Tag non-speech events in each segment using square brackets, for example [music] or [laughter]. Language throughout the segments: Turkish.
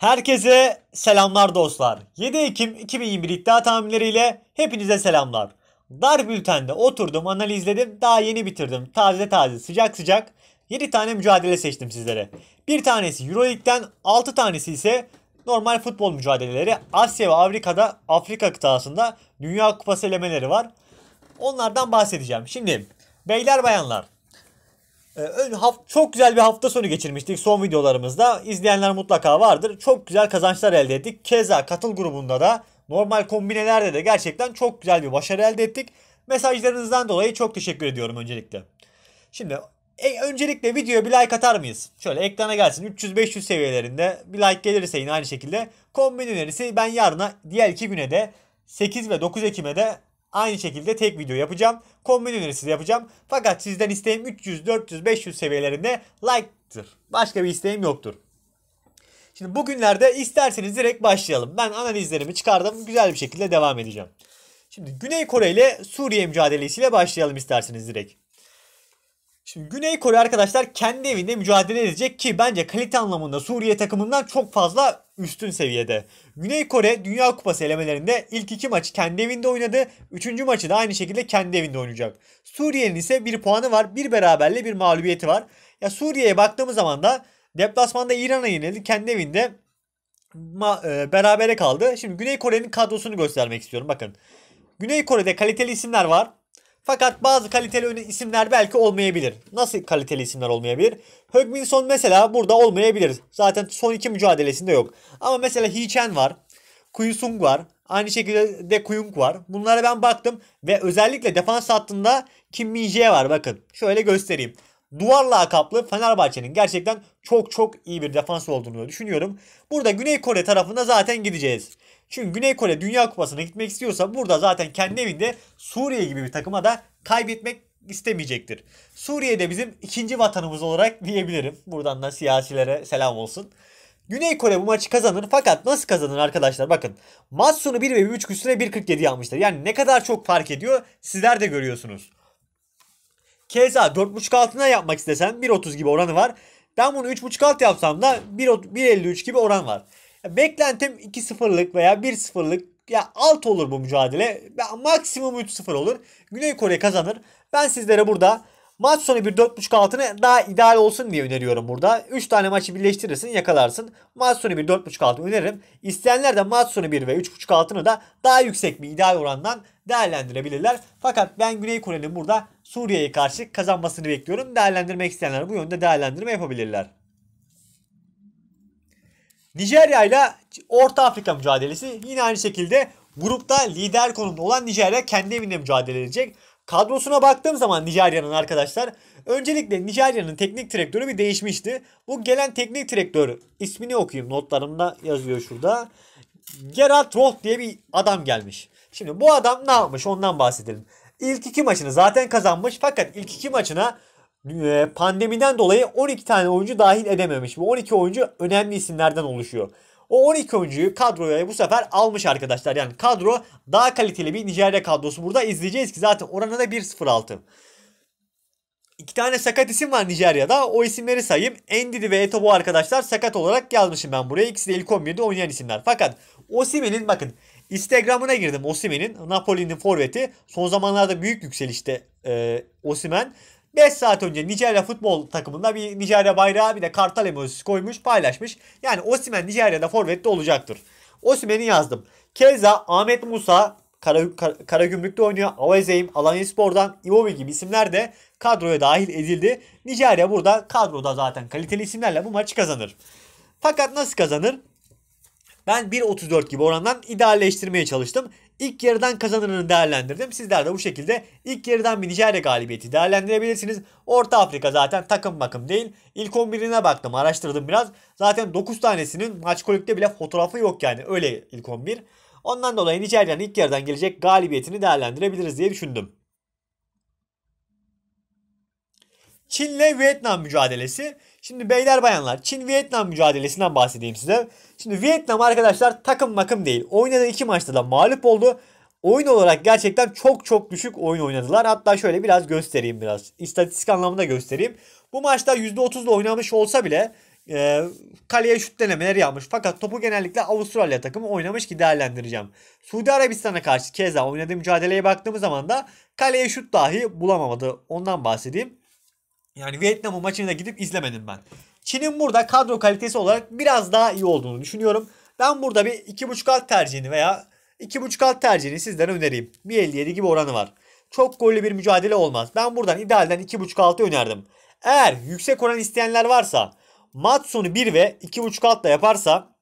Herkese selamlar dostlar. 7 Ekim 2021 iddia tahminleriyle hepinize selamlar. Dar bültende oturdum analizledim daha yeni bitirdim. Taze taze sıcak sıcak 7 tane mücadele seçtim sizlere. Bir tanesi Euroleague'den 6 tanesi ise normal futbol mücadeleleri. Asya ve Afrika'da Afrika kıtasında Dünya Kupası elemeleri var. Onlardan bahsedeceğim. Şimdi beyler bayanlar ee, çok güzel bir hafta sonu geçirmiştik son videolarımızda. İzleyenler mutlaka vardır. Çok güzel kazançlar elde ettik. Keza katıl grubunda da normal kombinelerde de gerçekten çok güzel bir başarı elde ettik. Mesajlarınızdan dolayı çok teşekkür ediyorum öncelikle. Şimdi e, öncelikle videoya bir like atar mıyız? Şöyle ekrana gelsin 300-500 seviyelerinde bir like gelirse yine aynı şekilde. Kombin önerisi ben yarına diğer iki güne de 8 ve 9 Ekim'e de Aynı şekilde tek video yapacağım. Kombin önerisi yapacağım. Fakat sizden isteğim 300, 400, 500 seviyelerinde like'tır. Başka bir isteğim yoktur. Şimdi bugünlerde isterseniz direkt başlayalım. Ben analizlerimi çıkardım. Güzel bir şekilde devam edeceğim. Şimdi Güney Kore ile Suriye mücadelesiyle başlayalım isterseniz direkt. Şimdi Güney Kore arkadaşlar kendi evinde mücadele edecek ki bence kalite anlamında Suriye takımından çok fazla üstün seviyede. Güney Kore Dünya Kupası elemelerinde ilk iki maçı kendi evinde oynadı. Üçüncü maçı da aynı şekilde kendi evinde oynayacak. Suriye'nin ise bir puanı var. Bir beraberle bir mağlubiyeti var. Ya Suriye'ye baktığımız zaman da deplasmanda İran'a yenildi. Kendi evinde ma- e, berabere kaldı. Şimdi Güney Kore'nin kadrosunu göstermek istiyorum. Bakın. Güney Kore'de kaliteli isimler var. Fakat bazı kaliteli isimler belki olmayabilir. Nasıl kaliteli isimler olmayabilir? Högminson mesela burada olmayabilir. Zaten son iki mücadelesinde yok. Ama mesela Hichen var. Kuyusung var. Aynı şekilde de Kuyung var. Bunlara ben baktım ve özellikle defans hattında Kim Min var bakın. Şöyle göstereyim. Duvar lakaplı Fenerbahçe'nin gerçekten çok çok iyi bir defans olduğunu düşünüyorum. Burada Güney Kore tarafında zaten gideceğiz. Çünkü Güney Kore Dünya Kupası'na gitmek istiyorsa burada zaten kendi evinde Suriye gibi bir takıma da kaybetmek istemeyecektir. Suriye de bizim ikinci vatanımız olarak diyebilirim. Buradan da siyasilere selam olsun. Güney Kore bu maçı kazanır fakat nasıl kazanır arkadaşlar bakın. Maç sonu 1 ve 1.5 üstüne 1.47 yapmışlar. Yani ne kadar çok fark ediyor sizler de görüyorsunuz. Keza 4.5 altına yapmak istesen 1.30 gibi oranı var. Ben bunu 3.5 alt yapsam da 1.53 gibi oran var. Beklentim 2-0'lık veya 1-0'lık ya alt olur bu mücadele. Maksimum 3-0 olur. Güney Kore kazanır. Ben sizlere burada maç sonu bir 4.5 altını daha ideal olsun diye öneriyorum burada. 3 tane maçı birleştirirsin yakalarsın. Maç sonu bir 4.5 altı öneririm. İsteyenler de maç sonu 1 ve 3.5 altını da daha yüksek bir ideal orandan değerlendirebilirler. Fakat ben Güney Kore'nin burada Suriye'ye karşı kazanmasını bekliyorum. Değerlendirmek isteyenler bu yönde değerlendirme yapabilirler. Nijerya ile Orta Afrika mücadelesi yine aynı şekilde grupta lider konumda olan Nijerya kendi evinde mücadele edecek. Kadrosuna baktığım zaman Nijerya'nın arkadaşlar öncelikle Nijerya'nın teknik direktörü bir değişmişti. Bu gelen teknik direktör ismini okuyayım notlarımda yazıyor şurada. Gerard Roth diye bir adam gelmiş. Şimdi bu adam ne yapmış ondan bahsedelim. İlk iki maçını zaten kazanmış fakat ilk iki maçına pandemiden dolayı 12 tane oyuncu dahil edememiş. Bu 12 oyuncu önemli isimlerden oluşuyor. O 12 oyuncuyu kadroya bu sefer almış arkadaşlar. Yani kadro daha kaliteli bir Nijerya kadrosu. Burada izleyeceğiz ki zaten oranı da 1-0-6. İki tane sakat isim var Nijerya'da. O isimleri sayayım. Endidi ve Etobo arkadaşlar sakat olarak yazmışım ben buraya. İkisi de ilk 11'de oynayan isimler. Fakat Osimen'in bakın Instagram'ına girdim Osimen'in. Napoli'nin forveti. Son zamanlarda büyük yükselişte e, Osimen. 5 saat önce Nijerya futbol takımında bir Nijerya bayrağı bir de kartal emojisi koymuş paylaşmış. Yani Osimen Nijerya'da forvette olacaktır. Osimen'i yazdım. Keza Ahmet Musa Kara, Kara, Karagümrük'te oynuyor. Avazeim, Alanya Spor'dan Iwobi gibi isimler de kadroya dahil edildi. Nijerya burada kadroda zaten kaliteli isimlerle bu maçı kazanır. Fakat nasıl kazanır? Ben 1.34 gibi orandan idealleştirmeye çalıştım. İlk yarıdan kazananını değerlendirdim. Sizler de bu şekilde ilk yarıdan bir Nijerya galibiyeti değerlendirebilirsiniz. Orta Afrika zaten takım bakım değil. İlk 11'ine baktım araştırdım biraz. Zaten 9 tanesinin maç kolikte bile fotoğrafı yok yani öyle ilk 11. Ondan dolayı Nijerya'nın ilk yarıdan gelecek galibiyetini değerlendirebiliriz diye düşündüm. Çin ile Vietnam mücadelesi. Şimdi beyler bayanlar Çin Vietnam mücadelesinden bahsedeyim size. Şimdi Vietnam arkadaşlar takım makım değil. Oynadığı iki maçta da mağlup oldu. Oyun olarak gerçekten çok çok düşük oyun oynadılar. Hatta şöyle biraz göstereyim biraz. İstatistik anlamında göstereyim. Bu maçta %30'la oynamış olsa bile e, kaleye şut denemeleri yapmış. Fakat topu genellikle Avustralya takımı oynamış ki değerlendireceğim. Suudi Arabistan'a karşı keza oynadığı mücadeleye baktığımız zaman da kaleye şut dahi bulamadı. Ondan bahsedeyim. Yani Vietnam'ın maçını da gidip izlemedim ben. Çin'in burada kadro kalitesi olarak biraz daha iyi olduğunu düşünüyorum. Ben burada bir 2.5 alt tercihini veya 2.5 alt tercihini sizlere önereyim. 1.57 gibi oranı var. Çok gollü bir mücadele olmaz. Ben buradan idealden 2.5 altı önerdim. Eğer yüksek oran isteyenler varsa maç sonu 1 ve 2.5 altla yaparsa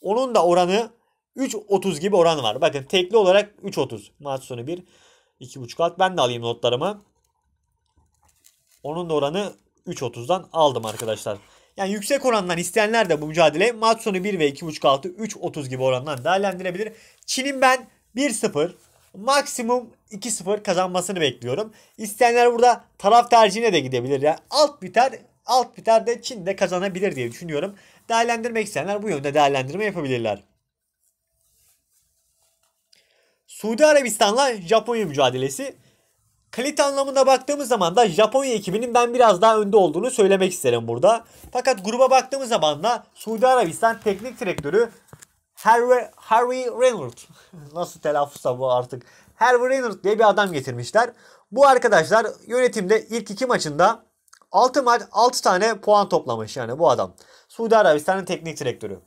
onun da oranı 3.30 gibi oranı var. Bakın tekli olarak 3.30. Maç sonu 1 2.5 alt. Ben de alayım notlarımı. Onun da oranı 3.30'dan aldım arkadaşlar. Yani yüksek orandan isteyenler de bu mücadele maç sonu 1 ve 2.5 altı 3.30 gibi orandan değerlendirebilir. Çin'in ben 1-0 maksimum 2-0 kazanmasını bekliyorum. İsteyenler burada taraf tercihine de gidebilir. Yani alt biter alt biter de Çin de kazanabilir diye düşünüyorum. Değerlendirmek isteyenler bu yönde değerlendirme yapabilirler. Suudi Arabistan'la Japonya mücadelesi. Kalite anlamında baktığımız zaman da Japonya ekibinin ben biraz daha önde olduğunu söylemek isterim burada. Fakat gruba baktığımız zaman da Suudi Arabistan teknik direktörü Harvey, Harvey Reynolds. [laughs] Nasıl telaffuzsa bu artık. Harvey Reynolds diye bir adam getirmişler. Bu arkadaşlar yönetimde ilk iki maçında 6 maç 6 tane puan toplamış yani bu adam. Suudi Arabistan'ın teknik direktörü.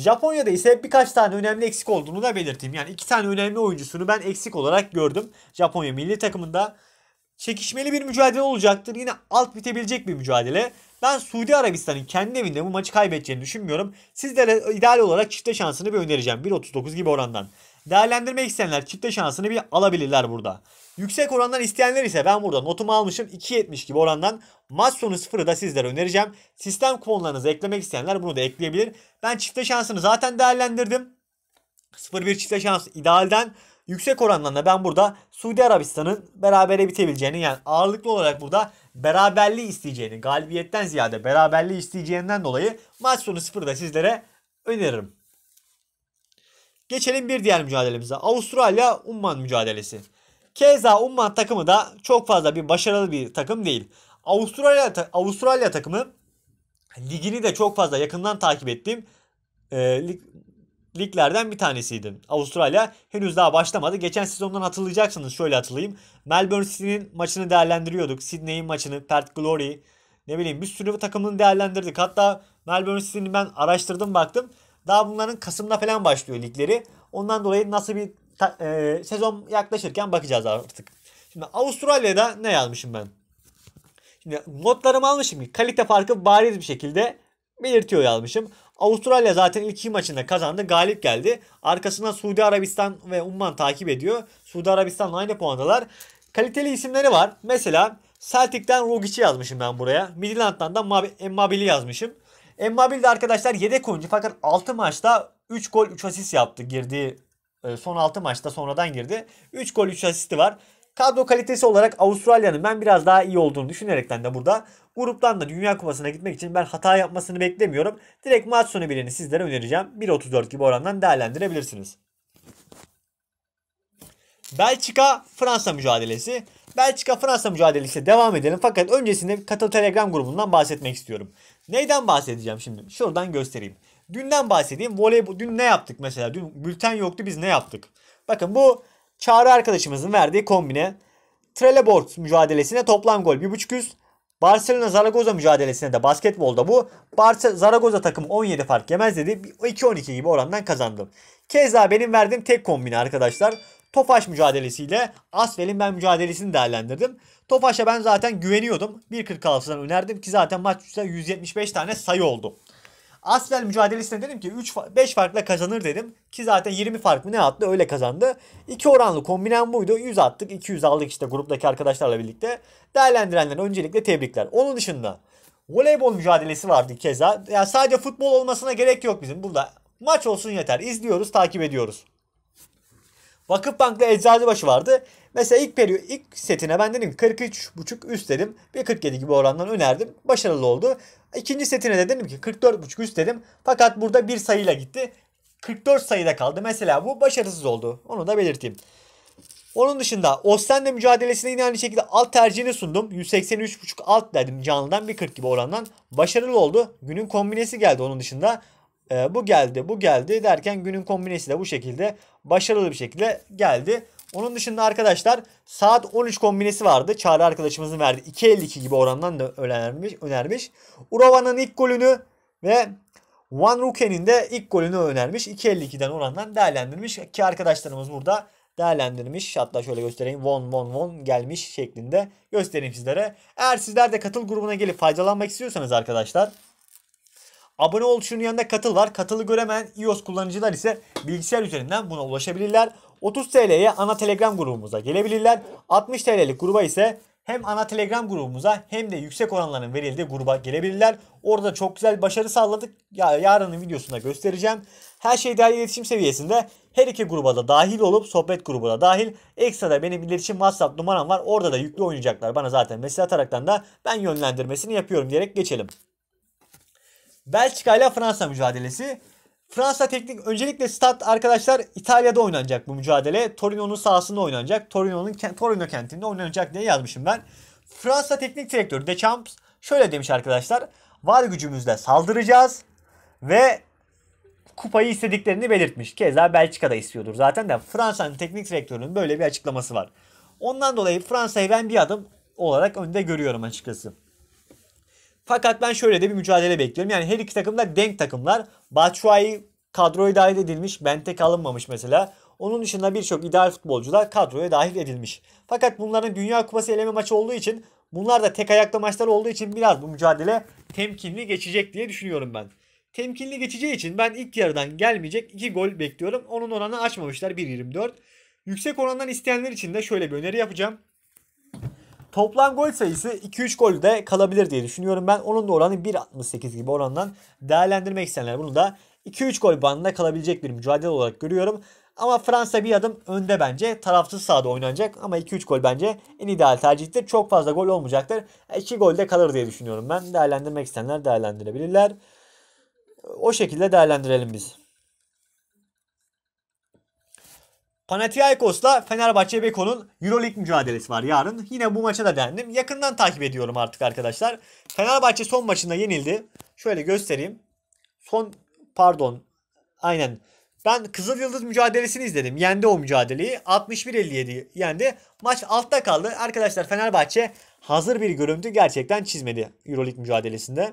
Japonya'da ise birkaç tane önemli eksik olduğunu da belirteyim. Yani iki tane önemli oyuncusunu ben eksik olarak gördüm. Japonya milli takımında çekişmeli bir mücadele olacaktır. Yine alt bitebilecek bir mücadele. Ben Suudi Arabistan'ın kendi evinde bu maçı kaybedeceğini düşünmüyorum. Sizlere ideal olarak çifte şansını bir önereceğim. 1.39 gibi orandan. Değerlendirmek isteyenler çifte şansını bir alabilirler burada. Yüksek orandan isteyenler ise ben burada notumu almışım 2.70 gibi orandan maç sonu sıfırı da sizlere önereceğim. Sistem kuponlarınızı eklemek isteyenler bunu da ekleyebilir. Ben çifte şansını zaten değerlendirdim. 0-1 çifte şans idealden yüksek orandan da ben burada Suudi Arabistan'ın berabere bitebileceğini yani ağırlıklı olarak burada beraberliği isteyeceğini galibiyetten ziyade beraberliği isteyeceğinden dolayı maç sonu sıfırı da sizlere öneririm. Geçelim bir diğer mücadelemize. Avustralya Umman mücadelesi. Keza Umman takımı da çok fazla bir başarılı bir takım değil. Avustralya Avustralya takımı ligini de çok fazla yakından takip ettiğim e, lig, liglerden bir tanesiydi. Avustralya henüz daha başlamadı. Geçen sezondan hatırlayacaksınız. Şöyle hatırlayayım. Melbourne City'nin maçını değerlendiriyorduk. Sydney'in maçını, Perth Glory, ne bileyim bir sürü takımını değerlendirdik. Hatta Melbourne City'nin ben araştırdım baktım. Daha bunların Kasım'da falan başlıyor ligleri. Ondan dolayı nasıl bir ta, e, sezon yaklaşırken bakacağız artık. Şimdi Avustralya'da ne yazmışım ben? Şimdi notlarımı almışım ki kalite farkı bariz bir şekilde belirtiyor yazmışım. Avustralya zaten ilk iki maçında kazandı. Galip geldi. Arkasından Suudi Arabistan ve Umman takip ediyor. Suudi Arabistan'la aynı puandalar. Kaliteli isimleri var. Mesela Celtic'ten Rogic'i yazmışım ben buraya. Midland'dan da Emmabil'i yazmışım. Emmabil de arkadaşlar yedek oyuncu fakat 6 maçta 3 gol 3 asist yaptı. Girdiği son 6 maçta sonradan girdi. 3 gol 3 asisti var. Kadro kalitesi olarak Avustralya'nın ben biraz daha iyi olduğunu düşünerekten de burada gruptan da Dünya Kupası'na gitmek için ben hata yapmasını beklemiyorum. Direkt maç sonu birini sizlere önereceğim. 1.34 gibi orandan değerlendirebilirsiniz. Belçika Fransa mücadelesi. Belçika Fransa mücadelesi devam edelim fakat öncesinde Katıl Telegram grubundan bahsetmek istiyorum. Neyden bahsedeceğim şimdi? Şuradan göstereyim. Dünden bahsedeyim. Voleybol dün ne yaptık mesela? Dün bülten yoktu biz ne yaptık? Bakın bu Çağrı arkadaşımızın verdiği kombine. Trelleborg mücadelesine toplam gol 1.5 üst. Barcelona Zaragoza mücadelesine de basketbolda bu. Barça Zaragoza takımı 17 fark yemez dedi. 2-12 gibi orandan kazandım. Keza benim verdiğim tek kombine arkadaşlar. Tofaş mücadelesiyle Asfel'in ben mücadelesini değerlendirdim. Tofaş'a ben zaten güveniyordum. 1.46'dan önerdim ki zaten maç 175 tane sayı oldu. Asvel mücadelesinde dedim ki 3 5 farkla kazanır dedim. Ki zaten 20 fark mı ne attı öyle kazandı. 2 oranlı kombinen buydu. 100 attık 200 aldık işte gruptaki arkadaşlarla birlikte. Değerlendirenlere öncelikle tebrikler. Onun dışında voleybol mücadelesi vardı keza. Ya yani sadece futbol olmasına gerek yok bizim. Burada maç olsun yeter. İzliyoruz, takip ediyoruz. Vakıfbank'la Eczacıbaşı vardı. Mesela ilk periyot ilk setine ben dedim 43.5 üst dedim. Bir 47 gibi orandan önerdim. Başarılı oldu. İkinci setine de dedim ki 44.5 üst dedim. Fakat burada bir sayıyla gitti. 44 sayıda kaldı. Mesela bu başarısız oldu. Onu da belirteyim. Onun dışında Ostende mücadelesine yine aynı şekilde alt tercihini sundum. 183.5 alt dedim canlıdan 1.40 gibi orandan. Başarılı oldu. Günün kombinesi geldi onun dışında. Ee, bu geldi bu geldi derken günün kombinesi de bu şekilde başarılı bir şekilde geldi. Onun dışında arkadaşlar saat 13 kombinesi vardı. Çağrı arkadaşımızın verdi. 2.52 gibi orandan da önermiş. önermiş. Urava'nın ilk golünü ve Van Ruken'in de ilk golünü önermiş. 2.52'den orandan değerlendirmiş. Ki arkadaşlarımız burada değerlendirmiş. Hatta şöyle göstereyim. Von von von gelmiş şeklinde göstereyim sizlere. Eğer sizler de katıl grubuna gelip faydalanmak istiyorsanız arkadaşlar Abone ol şunun yanında katıl var. Katılı göremeyen iOS kullanıcılar ise bilgisayar üzerinden buna ulaşabilirler. 30 TL'ye ana Telegram grubumuza gelebilirler. 60 TL'lik gruba ise hem ana Telegram grubumuza hem de yüksek oranların verildiği gruba gelebilirler. Orada çok güzel başarı sağladık. Ya yarının videosunda göstereceğim. Her şey dahil iletişim seviyesinde her iki gruba da dahil olup sohbet grubuna dahil. Ekstra da benim iletişim WhatsApp numaram var. Orada da yüklü oynayacaklar. Bana zaten mesaj ataraktan da ben yönlendirmesini yapıyorum diyerek geçelim. Belçika ile Fransa mücadelesi. Fransa teknik öncelikle stat arkadaşlar İtalya'da oynanacak bu mücadele. Torino'nun sahasında oynanacak. Torino'nun Torino kentinde oynanacak diye yazmışım ben. Fransa teknik direktörü Deschamps şöyle demiş arkadaşlar. Var gücümüzle saldıracağız ve kupayı istediklerini belirtmiş. Keza Belçika'da istiyordur zaten de Fransa'nın teknik direktörünün böyle bir açıklaması var. Ondan dolayı Fransa'yı ben bir adım olarak önde görüyorum açıkçası. Fakat ben şöyle de bir mücadele bekliyorum. Yani her iki takım da denk takımlar. Batshuayi kadroya dahil edilmiş. Benteke alınmamış mesela. Onun dışında birçok ideal futbolcular kadroya dahil edilmiş. Fakat bunların Dünya Kupası eleme maçı olduğu için bunlar da tek ayakta maçlar olduğu için biraz bu mücadele temkinli geçecek diye düşünüyorum ben. Temkinli geçeceği için ben ilk yarıdan gelmeyecek 2 gol bekliyorum. Onun oranını açmamışlar 1.24. Yüksek orandan isteyenler için de şöyle bir öneri yapacağım. Toplam gol sayısı 2-3 golde kalabilir diye düşünüyorum ben. Onun da oranı 1.68 gibi orandan değerlendirmek isteyenler bunu da 2-3 gol bandında kalabilecek bir mücadele olarak görüyorum. Ama Fransa bir adım önde bence. Tarafsız sahada oynanacak ama 2-3 gol bence en ideal tercihtir. Çok fazla gol olmayacaktır. 2 golde kalır diye düşünüyorum ben. Değerlendirmek isteyenler değerlendirebilirler. O şekilde değerlendirelim biz. Panathinaikos'la Fenerbahçe Beko'nun Euroleague mücadelesi var yarın. Yine bu maça da dendim. Yakından takip ediyorum artık arkadaşlar. Fenerbahçe son maçında yenildi. Şöyle göstereyim. Son pardon. Aynen. Ben Kızıl Yıldız mücadelesini izledim. Yendi o mücadeleyi. 61-57 yendi. Maç altta kaldı. Arkadaşlar Fenerbahçe hazır bir görüntü gerçekten çizmedi Euroleague mücadelesinde.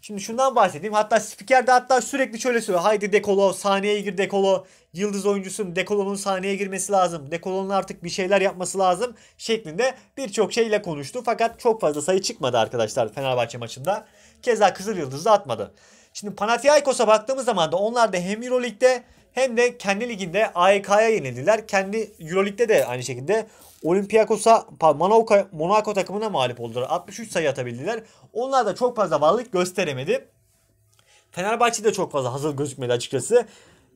Şimdi şundan bahsedeyim. Hatta spiker de hatta sürekli şöyle söylüyor. Haydi Dekolo sahneye gir Dekolo. Yıldız oyuncusun. Dekolo'nun sahneye girmesi lazım. Dekolo'nun artık bir şeyler yapması lazım. Şeklinde birçok şeyle konuştu. Fakat çok fazla sayı çıkmadı arkadaşlar Fenerbahçe maçında. Keza Kızıl Yıldız da atmadı. Şimdi Panathinaikos'a baktığımız zaman da onlar da hem Euroleague'de hem de kendi liginde AEK'ya yenildiler. Kendi Euroleague'de de aynı şekilde Olympiakos'a Monaco, Monaco takımına mağlup oldular. 63 sayı atabildiler. Onlar da çok fazla varlık gösteremedi. Fenerbahçe de çok fazla hazır gözükmedi açıkçası.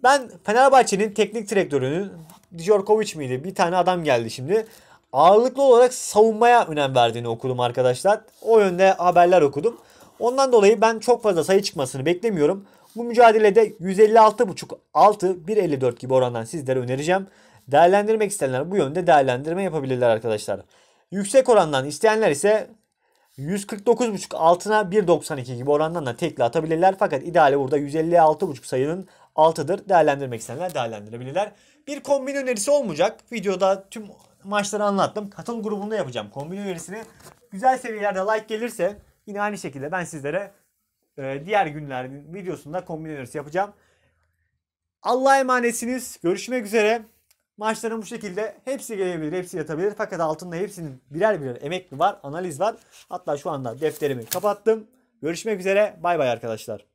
Ben Fenerbahçe'nin teknik direktörünün Djorkovic miydi? Bir tane adam geldi şimdi. Ağırlıklı olarak savunmaya önem verdiğini okudum arkadaşlar. O yönde haberler okudum. Ondan dolayı ben çok fazla sayı çıkmasını beklemiyorum. Bu mücadelede 156.5 6 1.54 gibi orandan sizlere önereceğim. Değerlendirmek isteyenler bu yönde değerlendirme yapabilirler arkadaşlar. Yüksek orandan isteyenler ise 149.5 altına 1.92 gibi orandan da tekli atabilirler. Fakat ideali burada 156.5 sayının altıdır. Değerlendirmek isteyenler değerlendirebilirler. Bir kombin önerisi olmayacak. Videoda tüm maçları anlattım. Katıl grubunda yapacağım kombin önerisini. Güzel seviyelerde like gelirse yine aynı şekilde ben sizlere e, diğer günlerin videosunda kombin önerisi yapacağım. Allah'a emanetsiniz. Görüşmek üzere. Maçların bu şekilde hepsi gelebilir, hepsi yatabilir. Fakat altında hepsinin birer birer emekli var, analiz var. Hatta şu anda defterimi kapattım. Görüşmek üzere. Bay bay arkadaşlar.